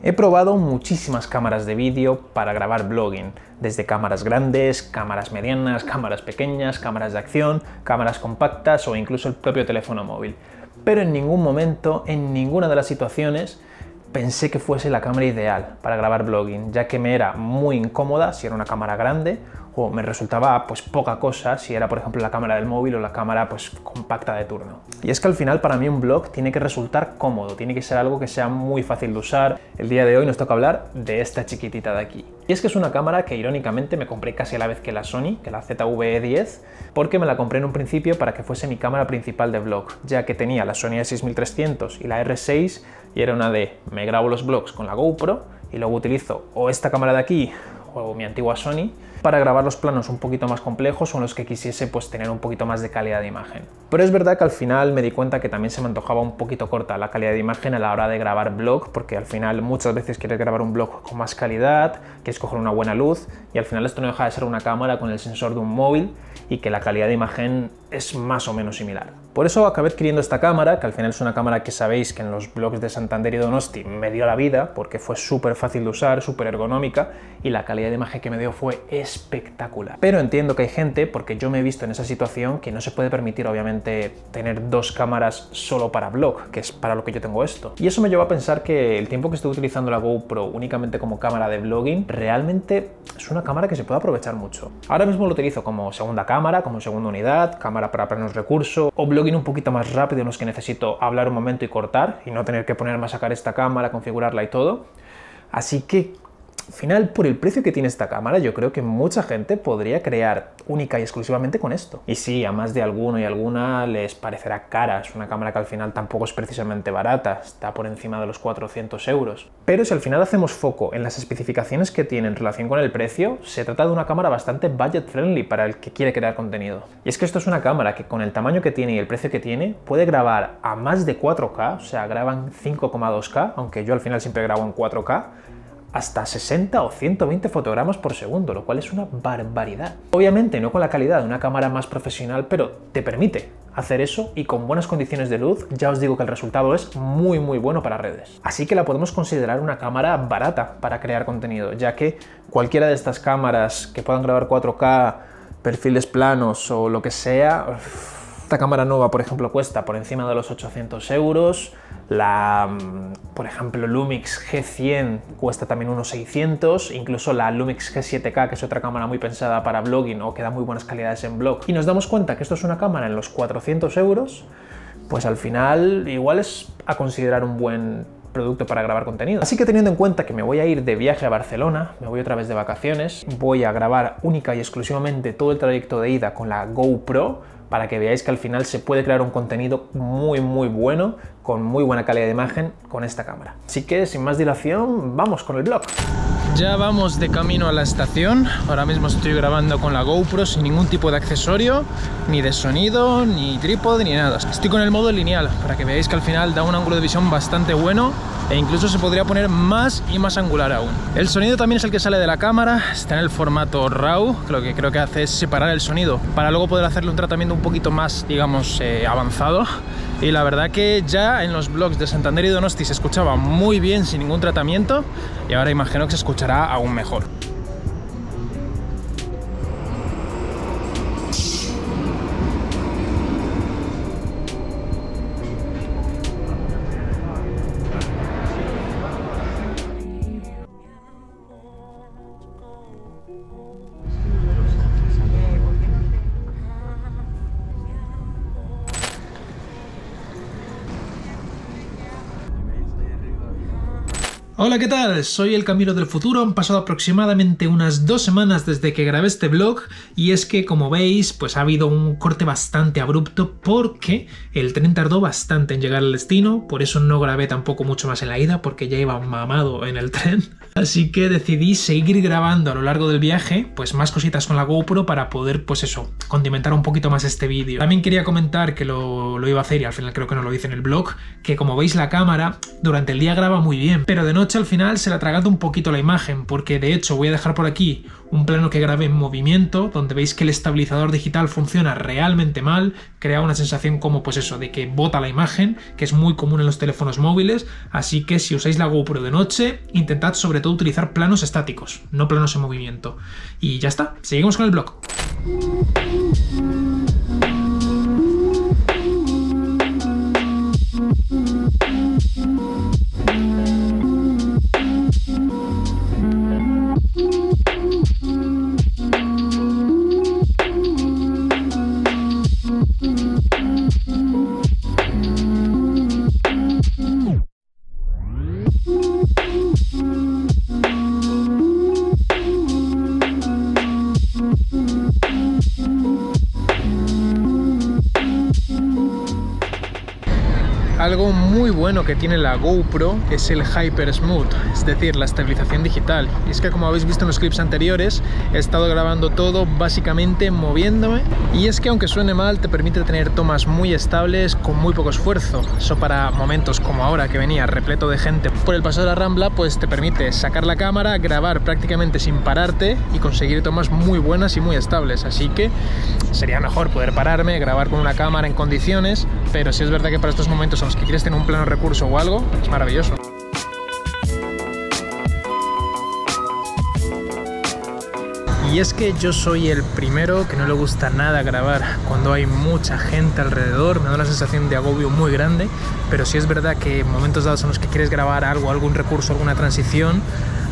He probado muchísimas cámaras de vídeo para grabar blogging, desde cámaras grandes, cámaras medianas, cámaras pequeñas, cámaras de acción, cámaras compactas o incluso el propio teléfono móvil. Pero en ningún momento, en ninguna de las situaciones, pensé que fuese la cámara ideal para grabar blogging, ya que me era muy incómoda si era una cámara grande o me resultaba pues poca cosa si era por ejemplo la cámara del móvil o la cámara pues compacta de turno. Y es que al final para mí un blog tiene que resultar cómodo, tiene que ser algo que sea muy fácil de usar. El día de hoy nos toca hablar de esta chiquitita de aquí. Y es que es una cámara que irónicamente me compré casi a la vez que la Sony, que la ZV-E10, porque me la compré en un principio para que fuese mi cámara principal de vlog, ya que tenía la Sony A6300 y la R6 y era una de me grabo los vlogs con la GoPro y luego utilizo o esta cámara de aquí o mi antigua Sony para grabar los planos un poquito más complejos o en los que quisiese pues tener un poquito más de calidad de imagen. Pero es verdad que al final me di cuenta que también se me antojaba un poquito corta la calidad de imagen a la hora de grabar blog, porque al final muchas veces quieres grabar un blog con más calidad, quieres coger una buena luz y al final esto no deja de ser una cámara con el sensor de un móvil y que la calidad de imagen es más o menos similar. Por eso acabé adquiriendo esta cámara, que al final es una cámara que sabéis que en los blogs de Santander y Donosti me dio la vida, porque fue súper fácil de usar, súper ergonómica, y la calidad de imagen que me dio fue espectacular. Pero entiendo que hay gente, porque yo me he visto en esa situación, que no se puede permitir obviamente tener dos cámaras solo para blog, que es para lo que yo tengo esto. Y eso me llevó a pensar que el tiempo que estoy utilizando la GoPro únicamente como cámara de blogging, realmente es una cámara que se puede aprovechar mucho. Ahora mismo lo utilizo como segunda cámara, como segunda unidad, cámara para plenos recursos, o blogging un poquito más rápido en los que necesito hablar un momento y cortar, y no tener que ponerme a sacar esta cámara, configurarla y todo. Así que al final, por el precio que tiene esta cámara, yo creo que mucha gente podría crear única y exclusivamente con esto. Y sí, a más de alguno y alguna les parecerá cara, es una cámara que al final tampoco es precisamente barata, está por encima de los 400 euros. Pero si al final hacemos foco en las especificaciones que tiene en relación con el precio, se trata de una cámara bastante budget friendly para el que quiere crear contenido. Y es que esto es una cámara que con el tamaño que tiene y el precio que tiene, puede grabar a más de 4K, o sea, graban 5,2K, aunque yo al final siempre grabo en 4K, hasta 60 o 120 fotogramas por segundo, lo cual es una barbaridad. Obviamente no con la calidad de una cámara más profesional, pero te permite hacer eso y con buenas condiciones de luz ya os digo que el resultado es muy muy bueno para redes. Así que la podemos considerar una cámara barata para crear contenido, ya que cualquiera de estas cámaras que puedan grabar 4K, perfiles planos o lo que sea, esta cámara nueva por ejemplo cuesta por encima de los 800 euros, la, mm, por ejemplo, Lumix G100 cuesta también unos 600, incluso la Lumix G7K, que es otra cámara muy pensada para blogging o que da muy buenas calidades en blog, y nos damos cuenta que esto es una cámara en los 400 euros, pues al final igual es a considerar un buen producto para grabar contenido. Así que teniendo en cuenta que me voy a ir de viaje a Barcelona, me voy otra vez de vacaciones, voy a grabar única y exclusivamente todo el trayecto de ida con la GoPro, para que veáis que al final se puede crear un contenido muy muy bueno con muy buena calidad de imagen con esta cámara. Así que sin más dilación, vamos con el blog. Ya vamos de camino a la estación. Ahora mismo estoy grabando con la GoPro sin ningún tipo de accesorio, ni de sonido, ni trípode, ni nada. Estoy con el modo lineal para que veáis que al final da un ángulo de visión bastante bueno e incluso se podría poner más y más angular aún. El sonido también es el que sale de la cámara, está en el formato RAW, lo que creo que hace es separar el sonido para luego poder hacerle un tratamiento un poquito más, digamos, eh, avanzado. Y la verdad que ya en los blogs de Santander y Donosti se escuchaba muy bien sin ningún tratamiento y ahora imagino que se escuchará aún mejor. Hola, ¿qué tal? Soy el Camino del Futuro. Han pasado aproximadamente unas dos semanas desde que grabé este vlog y es que, como veis, pues ha habido un corte bastante abrupto porque el tren tardó bastante en llegar al destino, por eso no grabé tampoco mucho más en la ida porque ya iba mamado en el tren. Así que decidí seguir grabando a lo largo del viaje, pues más cositas con la GoPro para poder, pues eso, condimentar un poquito más este vídeo. También quería comentar que lo, lo iba a hacer y al final creo que no lo hice en el blog, que como veis la cámara durante el día graba muy bien, pero de noche al final se le atraganta un poquito la imagen, porque de hecho voy a dejar por aquí un plano que grabé en movimiento, donde veis que el estabilizador digital funciona realmente mal, crea una sensación como pues eso, de que bota la imagen, que es muy común en los teléfonos móviles, así que si usáis la GoPro de noche, intentad sobre todo utilizar planos estáticos, no planos en movimiento. Y ya está, seguimos con el blog. Que tiene la GoPro es el Hyper Smooth, es decir, la estabilización digital. Y es que como habéis visto en los clips anteriores, he estado grabando todo básicamente moviéndome. Y es que aunque suene mal, te permite tener tomas muy estables con muy poco esfuerzo. Eso para momentos como ahora que venía repleto de gente por el paso de la Rambla, pues te permite sacar la cámara, grabar prácticamente sin pararte y conseguir tomas muy buenas y muy estables. Así que sería mejor poder pararme, grabar con una cámara en condiciones, pero si es verdad que para estos momentos que quieres tener un plano recurso o algo, es maravilloso. Y es que yo soy el primero que no le gusta nada grabar cuando hay mucha gente alrededor, me da una sensación de agobio muy grande, pero si es verdad que en momentos dados en los que quieres grabar algo, algún recurso, alguna transición,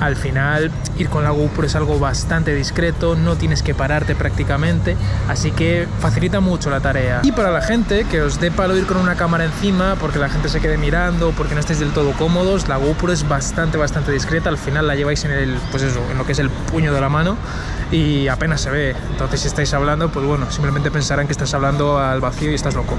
al final ir con la GoPro es algo bastante discreto, no tienes que pararte prácticamente, así que facilita mucho la tarea. Y para la gente que os dé palo ir con una cámara encima porque la gente se quede mirando, porque no estéis del todo cómodos, la GoPro es bastante, bastante discreta, al final la lleváis en el, pues eso, en lo que es el puño de la mano y apenas se ve. Entonces si estáis hablando, pues bueno, simplemente pensarán que estás hablando al vacío y estás loco.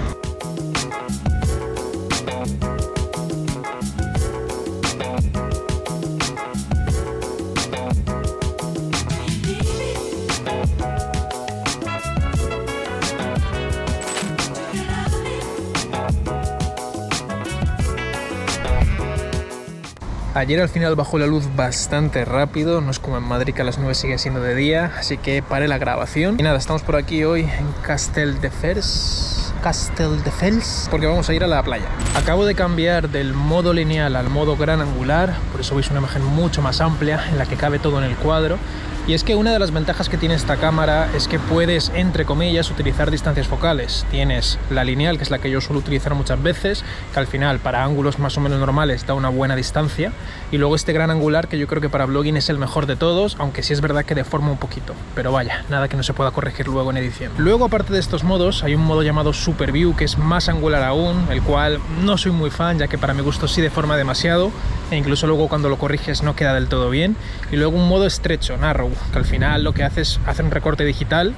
Ayer al final bajó la luz bastante rápido, no es como en Madrid que las 9 sigue siendo de día, así que paré la grabación. Y nada, estamos por aquí hoy en Castel de Fers. Castel de Fels, porque vamos a ir a la playa. Acabo de cambiar del modo lineal al modo gran angular, por eso veis una imagen mucho más amplia en la que cabe todo en el cuadro. Y es que una de las ventajas que tiene esta cámara es que puedes, entre comillas, utilizar distancias focales. Tienes la lineal, que es la que yo suelo utilizar muchas veces, que al final para ángulos más o menos normales da una buena distancia. Y luego este gran angular, que yo creo que para blogging es el mejor de todos, aunque sí es verdad que deforma un poquito. Pero vaya, nada que no se pueda corregir luego en edición. Luego, aparte de estos modos, hay un modo llamado Super View, que es más angular aún, el cual no soy muy fan, ya que para mi gusto sí deforma demasiado, e incluso luego cuando lo corriges no queda del todo bien. Y luego un modo estrecho, narrow, que al final lo que hace es hacer un recorte digital,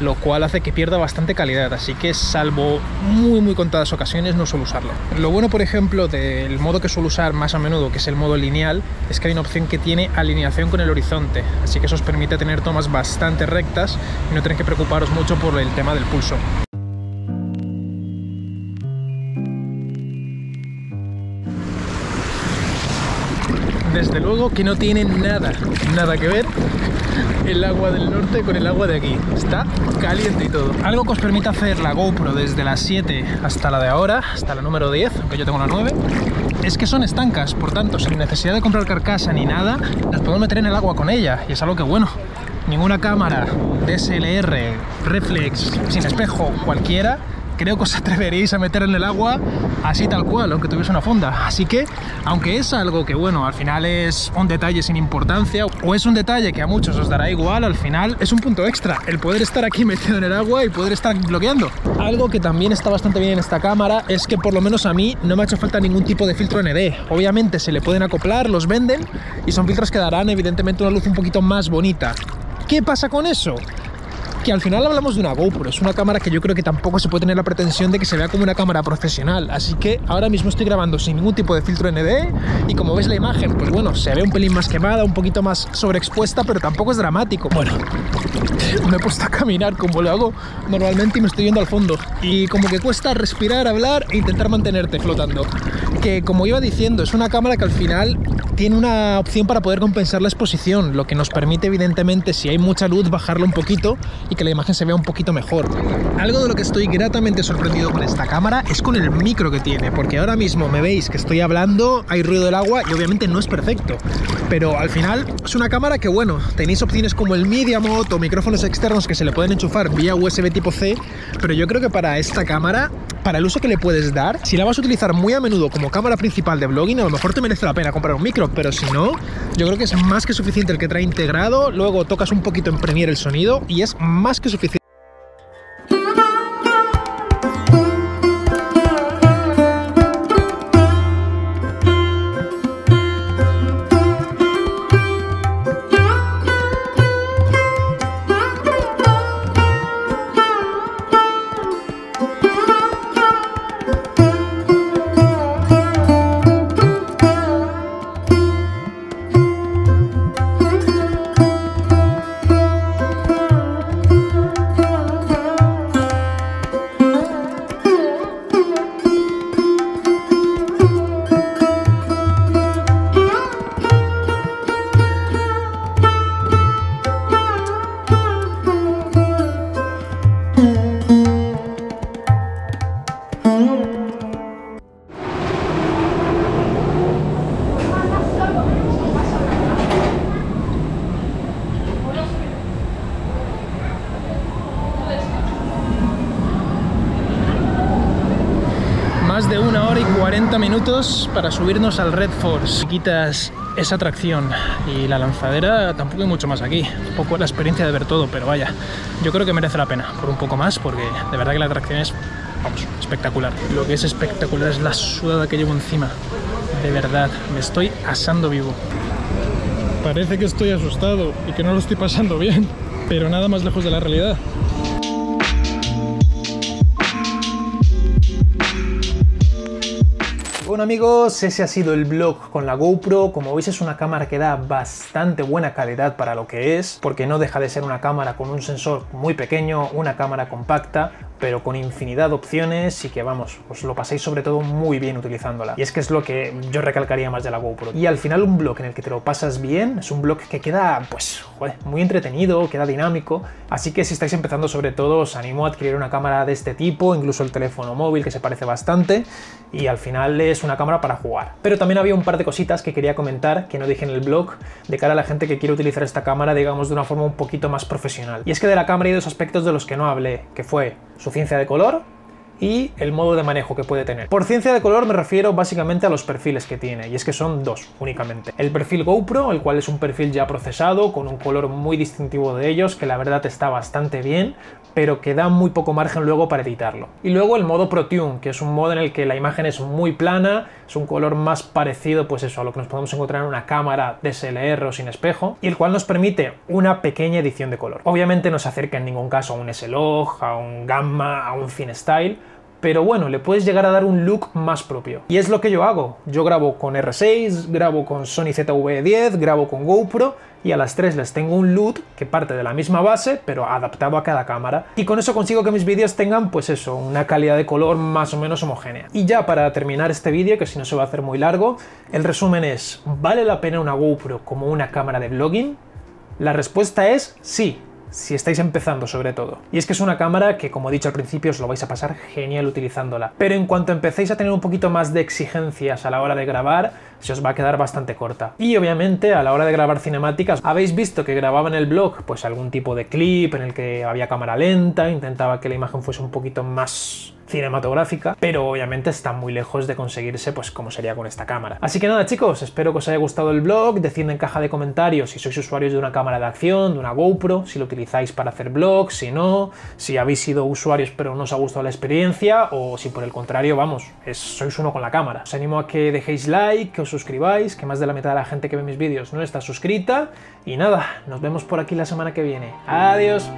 lo cual hace que pierda bastante calidad, así que salvo muy muy contadas ocasiones no suelo usarlo. Lo bueno, por ejemplo, del modo que suelo usar más a menudo, que es el modo lineal, es que hay una opción que tiene alineación con el horizonte, así que eso os permite tener tomas bastante rectas y no tenéis que preocuparos mucho por el tema del pulso. Desde luego que no tiene nada, nada que ver el agua del norte con el agua de aquí. Está caliente y todo. Algo que os permite hacer la GoPro desde las 7 hasta la de ahora, hasta la número 10, aunque yo tengo la 9, es que son estancas, por tanto, sin necesidad de comprar carcasa ni nada, nos podemos meter en el agua con ella. Y es algo que, bueno, ninguna cámara DSLR, reflex, sin espejo, cualquiera, creo que os atreveréis a meter en el agua así tal cual, aunque tuviese una fonda. Así que, aunque es algo que, bueno, al final es un detalle sin importancia, o es un detalle que a muchos os dará igual, al final es un punto extra, el poder estar aquí metido en el agua y poder estar bloqueando. Algo que también está bastante bien en esta cámara es que por lo menos a mí no me ha hecho falta ningún tipo de filtro ND. Obviamente se le pueden acoplar, los venden y son filtros que darán evidentemente una luz un poquito más bonita. ¿Qué pasa con eso? Que al final hablamos de una GoPro, es una cámara que yo creo que tampoco se puede tener la pretensión de que se vea como una cámara profesional, así que ahora mismo estoy grabando sin ningún tipo de filtro ND y como ves la imagen, pues bueno, se ve un pelín más quemada, un poquito más sobreexpuesta, pero tampoco es dramático. Bueno, me he puesto a caminar como lo hago normalmente y me estoy yendo al fondo y como que cuesta respirar, hablar e intentar mantenerte flotando. Que como iba diciendo, es una cámara que al final tiene una opción para poder compensar la exposición, lo que nos permite evidentemente si hay mucha luz bajarla un poquito y que la imagen se vea un poquito mejor. Algo de lo que estoy gratamente sorprendido con esta cámara es con el micro que tiene, porque ahora mismo me veis que estoy hablando, hay ruido del agua y obviamente no es perfecto, pero al final es una cámara que bueno, tenéis opciones como el Media Mode o micrófonos externos que se le pueden enchufar vía USB tipo C, pero yo creo que para esta cámara para el uso que le puedes dar, si la vas a utilizar muy a menudo como cámara principal de blogging, a lo mejor te merece la pena comprar un micro, pero si no, yo creo que es más que suficiente el que trae integrado, luego tocas un poquito en Premiere el sonido y es más que suficiente. 40 minutos para subirnos al Red Force. Quitas esa atracción y la lanzadera tampoco hay mucho más aquí. Un poco la experiencia de ver todo, pero vaya, yo creo que merece la pena por un poco más porque de verdad que la atracción es, vamos, espectacular. Lo que es espectacular es la sudada que llevo encima. De verdad, me estoy asando vivo. Parece que estoy asustado y que no lo estoy pasando bien, pero nada más lejos de la realidad. Bueno amigos, ese ha sido el vlog con la GoPro. Como veis es una cámara que da bastante buena calidad para lo que es, porque no deja de ser una cámara con un sensor muy pequeño, una cámara compacta, pero con infinidad de opciones y que vamos, os lo paséis sobre todo muy bien utilizándola. Y es que es lo que yo recalcaría más de la GoPro. Y al final un blog en el que te lo pasas bien, es un blog que queda pues muy entretenido, queda dinámico, así que si estáis empezando sobre todo os animo a adquirir una cámara de este tipo, incluso el teléfono móvil que se parece bastante y al final es una cámara para jugar. Pero también había un par de cositas que quería comentar que no dije en el blog de cara a la gente que quiere utilizar esta cámara digamos de una forma un poquito más profesional. Y es que de la cámara hay dos aspectos de los que no hablé, que fue su ciencia de color y el modo de manejo que puede tener. Por ciencia de color me refiero básicamente a los perfiles que tiene, y es que son dos únicamente. El perfil GoPro, el cual es un perfil ya procesado, con un color muy distintivo de ellos, que la verdad está bastante bien, pero que da muy poco margen luego para editarlo. Y luego el modo ProTune, que es un modo en el que la imagen es muy plana, es un color más parecido pues eso, a lo que nos podemos encontrar en una cámara DSLR o sin espejo, y el cual nos permite una pequeña edición de color. Obviamente no se acerca en ningún caso a un S-Log, a un Gamma, a un Style pero bueno, le puedes llegar a dar un look más propio. Y es lo que yo hago. Yo grabo con R6, grabo con Sony ZV-10, grabo con GoPro y a las tres les tengo un look que parte de la misma base, pero adaptado a cada cámara. Y con eso consigo que mis vídeos tengan, pues eso, una calidad de color más o menos homogénea. Y ya para terminar este vídeo, que si no se va a hacer muy largo, el resumen es, ¿vale la pena una GoPro como una cámara de vlogging? La respuesta es sí, si estáis empezando sobre todo. Y es que es una cámara que, como he dicho al principio, os lo vais a pasar genial utilizándola. Pero en cuanto empecéis a tener un poquito más de exigencias a la hora de grabar, se os va a quedar bastante corta. Y obviamente a la hora de grabar cinemáticas, habéis visto que grababa en el blog pues algún tipo de clip en el que había cámara lenta, intentaba que la imagen fuese un poquito más cinematográfica, pero obviamente está muy lejos de conseguirse pues como sería con esta cámara. Así que nada chicos, espero que os haya gustado el blog, decidme en caja de comentarios si sois usuarios de una cámara de acción, de una GoPro, si lo utilizáis para hacer vlogs, si no, si habéis sido usuarios pero no os ha gustado la experiencia o si por el contrario, vamos, sois uno con la cámara. Os animo a que dejéis like, que suscribáis, que más de la mitad de la gente que ve mis vídeos no está suscrita y nada, nos vemos por aquí la semana que viene. Adiós.